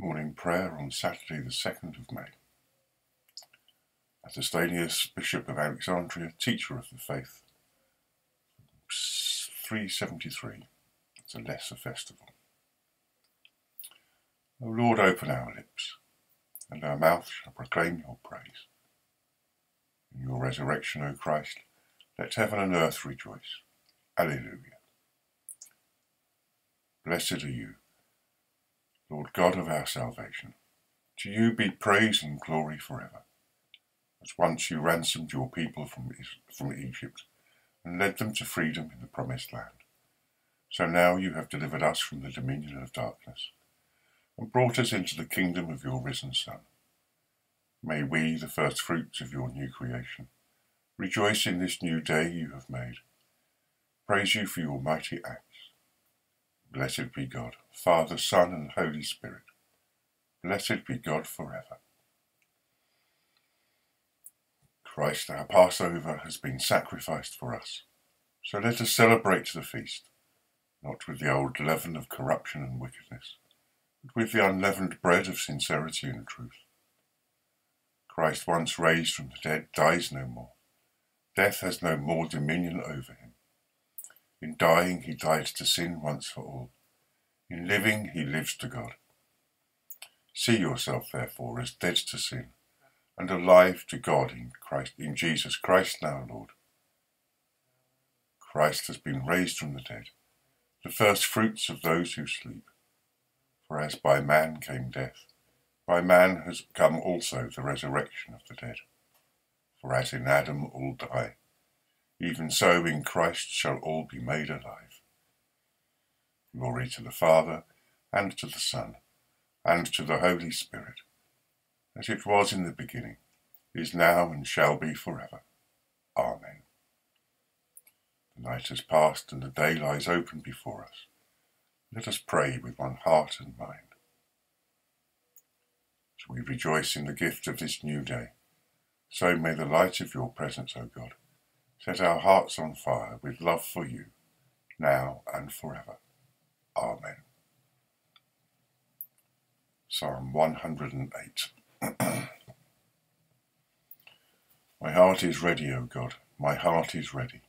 Morning prayer on Saturday, the 2nd of May. Athanasius, Bishop of Alexandria, teacher of the faith. 373. It's a lesser festival. O Lord, open our lips, and our mouth shall proclaim your praise. In your resurrection, O Christ, let heaven and earth rejoice. Alleluia. Blessed are you Lord God of our salvation. To you be praise and glory forever. As once you ransomed your people from, from Egypt and led them to freedom in the promised land, so now you have delivered us from the dominion of darkness and brought us into the kingdom of your risen Son. May we, the first fruits of your new creation, rejoice in this new day you have made. Praise you for your mighty acts Blessed be God, Father, Son, and Holy Spirit. Blessed be God forever. Christ, our Passover, has been sacrificed for us. So let us celebrate the feast, not with the old leaven of corruption and wickedness, but with the unleavened bread of sincerity and truth. Christ, once raised from the dead, dies no more. Death has no more dominion over him. In dying, he dies to sin once for all. In living, he lives to God. See yourself, therefore, as dead to sin and alive to God in Christ, in Jesus Christ now, Lord. Christ has been raised from the dead, the first fruits of those who sleep. For as by man came death, by man has come also the resurrection of the dead. For as in Adam all die, even so in Christ shall all be made alive. Glory to the Father, and to the Son, and to the Holy Spirit, as it was in the beginning, is now, and shall be forever. Amen. The night has passed, and the day lies open before us. Let us pray with one heart and mind. As we rejoice in the gift of this new day, so may the light of your presence, O God, Set our hearts on fire with love for you, now and forever. Amen. Psalm 108 My heart is ready, O God, my heart is ready.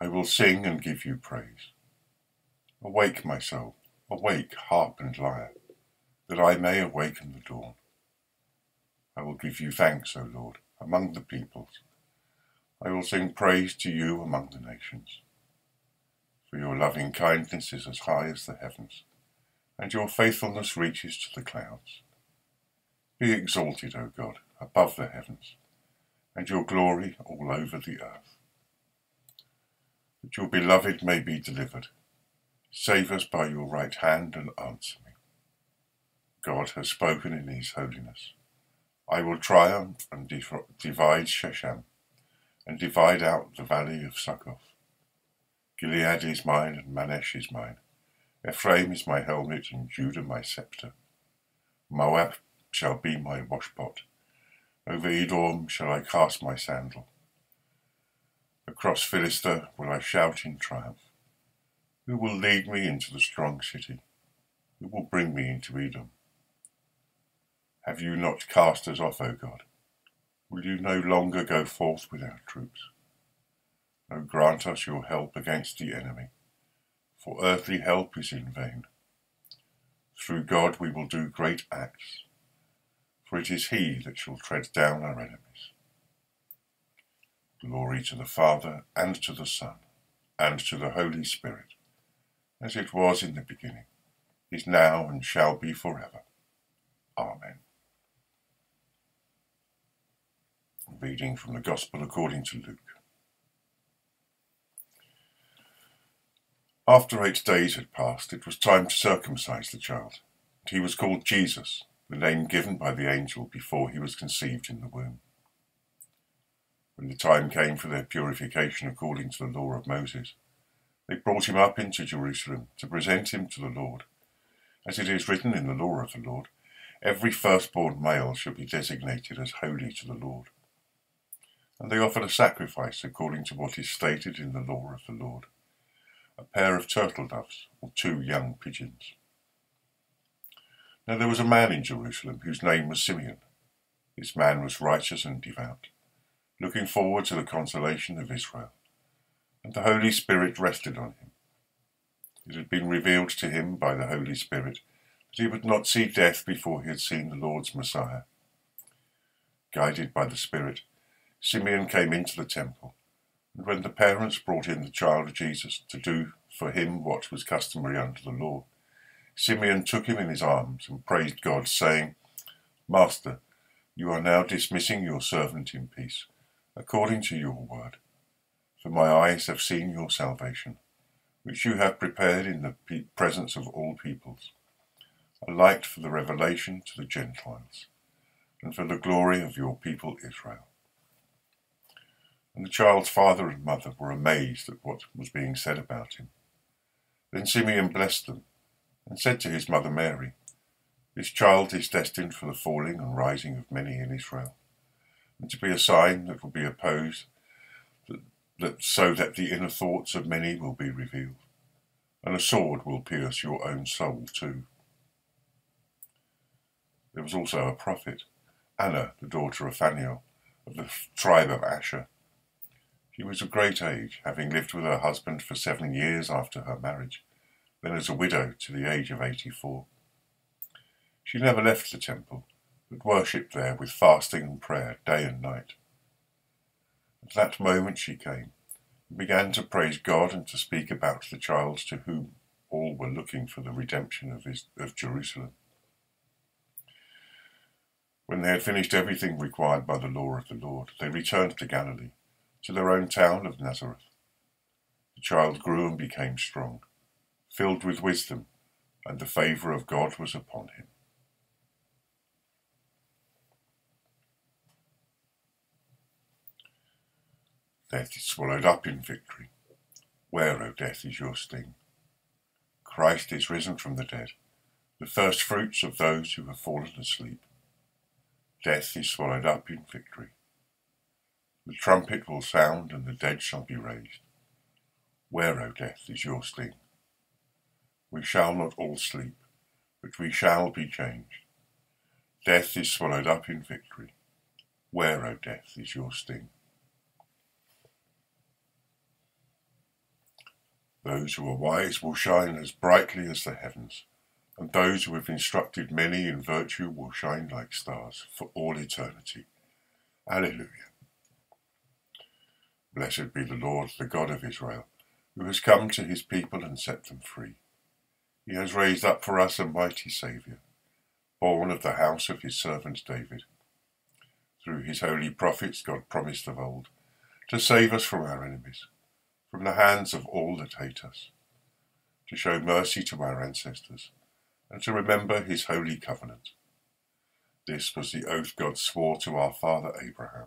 I will sing and give you praise. Awake, my soul, awake, harp and lyre, that I may awaken the dawn. I will give you thanks, O Lord, among the peoples. I will sing praise to you among the nations. For your loving kindness is as high as the heavens, and your faithfulness reaches to the clouds. Be exalted, O God, above the heavens, and your glory all over the earth. That your beloved may be delivered. Save us by your right hand and answer me. God has spoken in his holiness. I will triumph and divide Shechem and divide out the valley of Succoth. Gilead is mine, and Manasseh is mine. Ephraim is my helmet, and Judah my sceptre. Moab shall be my washpot. Over Edom shall I cast my sandal. Across Philistia will I shout in triumph. Who will lead me into the strong city? Who will bring me into Edom? Have you not cast us off, O God? Will you no longer go forth with our troops? O grant us your help against the enemy, for earthly help is in vain. Through God we will do great acts, for it is he that shall tread down our enemies. Glory to the Father, and to the Son, and to the Holy Spirit, as it was in the beginning, is now, and shall be forever. Amen. Reading from the Gospel according to Luke. After eight days had passed, it was time to circumcise the child. And he was called Jesus, the name given by the angel before he was conceived in the womb. When the time came for their purification according to the law of Moses, they brought him up into Jerusalem to present him to the Lord. As it is written in the law of the Lord, every firstborn male shall be designated as holy to the Lord and they offered a sacrifice according to what is stated in the law of the Lord a pair of turtle doves or two young pigeons. Now there was a man in Jerusalem whose name was Simeon. This man was righteous and devout, looking forward to the consolation of Israel, and the Holy Spirit rested on him. It had been revealed to him by the Holy Spirit that he would not see death before he had seen the Lord's Messiah. Guided by the Spirit, Simeon came into the temple, and when the parents brought in the child Jesus to do for him what was customary under the law, Simeon took him in his arms and praised God, saying, Master, you are now dismissing your servant in peace, according to your word. For my eyes have seen your salvation, which you have prepared in the presence of all peoples, a light for the revelation to the Gentiles, and for the glory of your people Israel. And the child's father and mother were amazed at what was being said about him. Then Simeon blessed them and said to his mother Mary, This child is destined for the falling and rising of many in Israel, and to be a sign that will be opposed, that, that, so that the inner thoughts of many will be revealed, and a sword will pierce your own soul too. There was also a prophet, Anna, the daughter of Phanuel, of the tribe of Asher. She was of great age, having lived with her husband for seven years after her marriage then as a widow to the age of 84. She never left the temple, but worshipped there with fasting and prayer day and night. At that moment she came, and began to praise God and to speak about the child to whom all were looking for the redemption of, his, of Jerusalem. When they had finished everything required by the law of the Lord, they returned to Galilee, to their own town of Nazareth. The child grew and became strong filled with wisdom, and the favour of God was upon him. Death is swallowed up in victory. Where, O death, is your sting? Christ is risen from the dead, the first fruits of those who have fallen asleep. Death is swallowed up in victory. The trumpet will sound, and the dead shall be raised. Where, O death, is your sting? We shall not all sleep, but we shall be changed. Death is swallowed up in victory. Where, O death, is your sting? Those who are wise will shine as brightly as the heavens, and those who have instructed many in virtue will shine like stars for all eternity. Alleluia. Blessed be the Lord, the God of Israel, who has come to his people and set them free. He has raised up for us a mighty Saviour, born of the house of his servant David. Through his holy prophets God promised of old to save us from our enemies, from the hands of all that hate us, to show mercy to our ancestors, and to remember his holy covenant. This was the oath God swore to our father Abraham,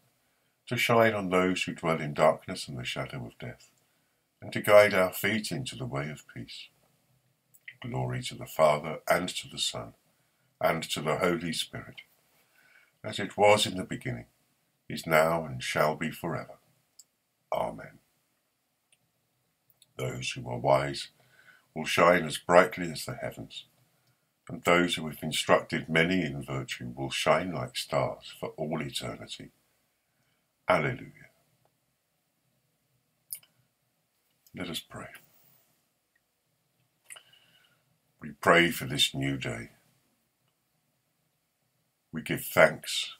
to shine on those who dwell in darkness and the shadow of death, and to guide our feet into the way of peace. Glory to the Father, and to the Son, and to the Holy Spirit, as it was in the beginning, is now, and shall be forever. Amen. Those who are wise will shine as brightly as the heavens, and those who have instructed many in virtue will shine like stars for all eternity. Alleluia. Let us pray. We pray for this new day. We give thanks.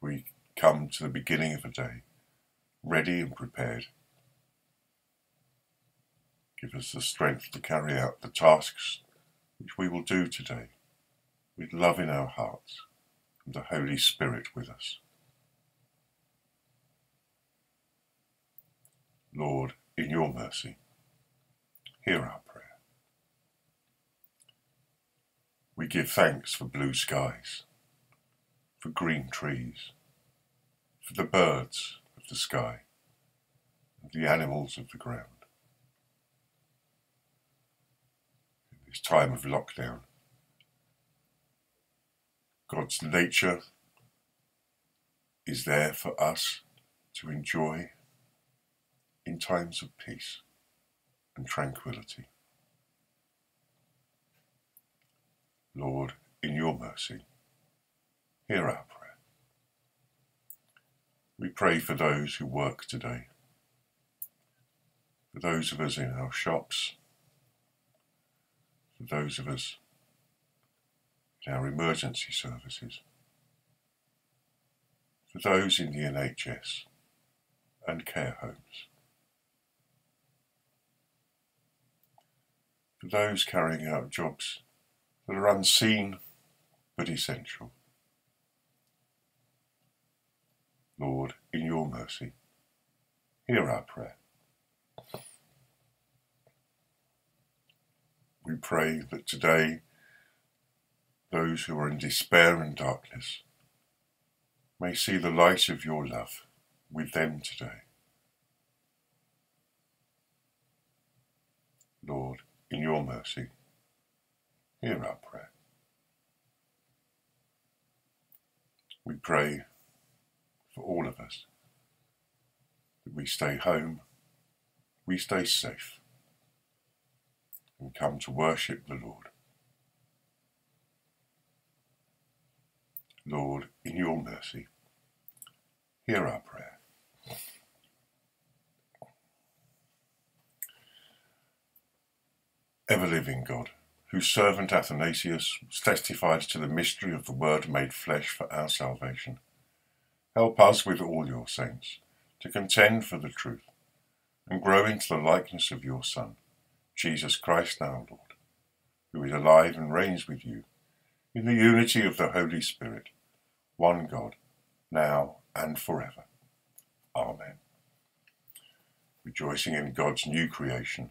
We come to the beginning of a day, ready and prepared. Give us the strength to carry out the tasks which we will do today, with love in our hearts and the Holy Spirit with us. Lord, in your mercy, hear our prayer. We give thanks for blue skies, for green trees, for the birds of the sky, and the animals of the ground. In this time of lockdown, God's nature is there for us to enjoy in times of peace and tranquility. Lord, in your mercy, hear our prayer. We pray for those who work today, for those of us in our shops, for those of us in our emergency services, for those in the NHS and care homes, for those carrying out jobs that are unseen but essential. Lord, in your mercy, hear our prayer. We pray that today those who are in despair and darkness may see the light of your love with them today. Lord, in your mercy, Hear our prayer. We pray for all of us that we stay home, we stay safe, and come to worship the Lord. Lord, in your mercy, hear our prayer. Ever living God, whose servant Athanasius testified to the mystery of the Word made flesh for our salvation. Help us with all your saints to contend for the truth and grow into the likeness of your Son, Jesus Christ our Lord, who is alive and reigns with you in the unity of the Holy Spirit, one God, now and forever. Amen. Rejoicing in God's new creation,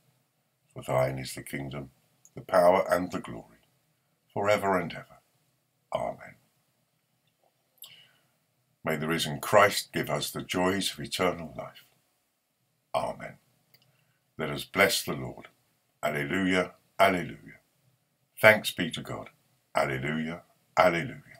For thine is the kingdom, the power and the glory, for ever and ever. Amen. May the risen Christ give us the joys of eternal life. Amen. Let us bless the Lord. Alleluia, alleluia. Thanks be to God. Alleluia, alleluia.